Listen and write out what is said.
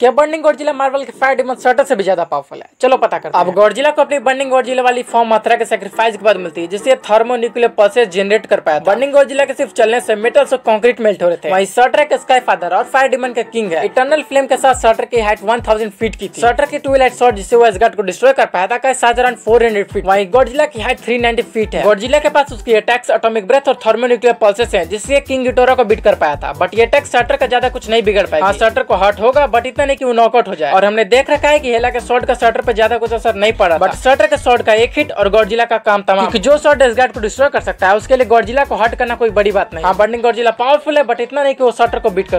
क्या burning Godzilla Marvel के fire demon shutter से भी ज़्यादा पावरफुल है? चलो पता करते अब गॉडजिला को अपनी बर्निंग गॉडजिला वाली फॉर्म मात्रा के सेक्रीफाइस के बाद मिलती है जिससे थर्मोन्यूक्लियर पल्सेस जनरेट कर पाया बर्निंग गॉडजिला के सिर्फ़ चलने से मेटल्स और कंक्रीट मेल्ट हो रहे थे। वही शटर के स्काई फादर और फायर डिमन का किंग है। इटर्नल फ्लेम के साथ शटर की हाइट 1000 फीट की थी। शटर की टू लाइट शॉट जिससे वो एसगार्ड को डिस्ट्रॉय कर पाया था साथ अराउंड 400 फीट वहीं गॉडजिला की हाइट 390 फीट है। गॉडजिला के पास उसकी अटैक्स एटॉमिक ब्रेथ और थर्मोन्यूक्लियर पल्सेस हैं जिससे किंग गिटोरा को बीट कर पाया था। बट ये अटैक शटर का ज़्यादा कुछ नहीं बिगड़ पाया शटर को हर्ट होगा बट इतना नहीं कि वो नॉकआउट हो जाए। और हमने देख रखा है कि हेला के शॉट का शटर पर ज़्यादा कुछ असर नहीं पड़ा बट शटर के शॉट का एक हिट और गौरजिला का काम तमाम। क्योंकि जो शॉट डेस्गार्ड को डिस्ट्रॉय कर सकता है उसके लिए गौरजिला को हट करना कोई बड़ी बात नहीं। हाँ बर्निंग गौरजिला पावरफुल है बट इतना नहीं की वो शटर को बीट कर